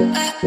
Bye.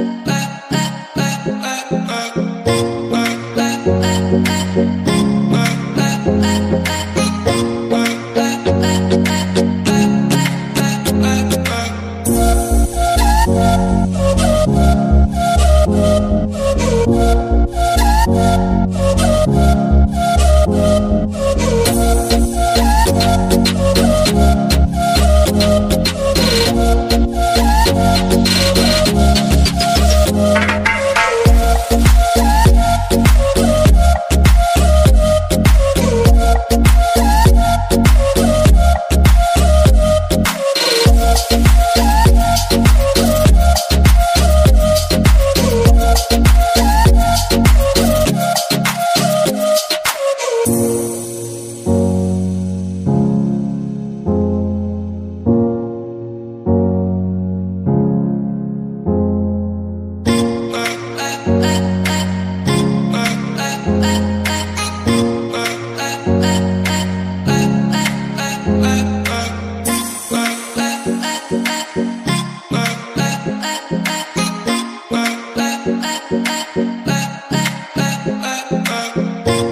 Bye.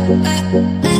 I, I,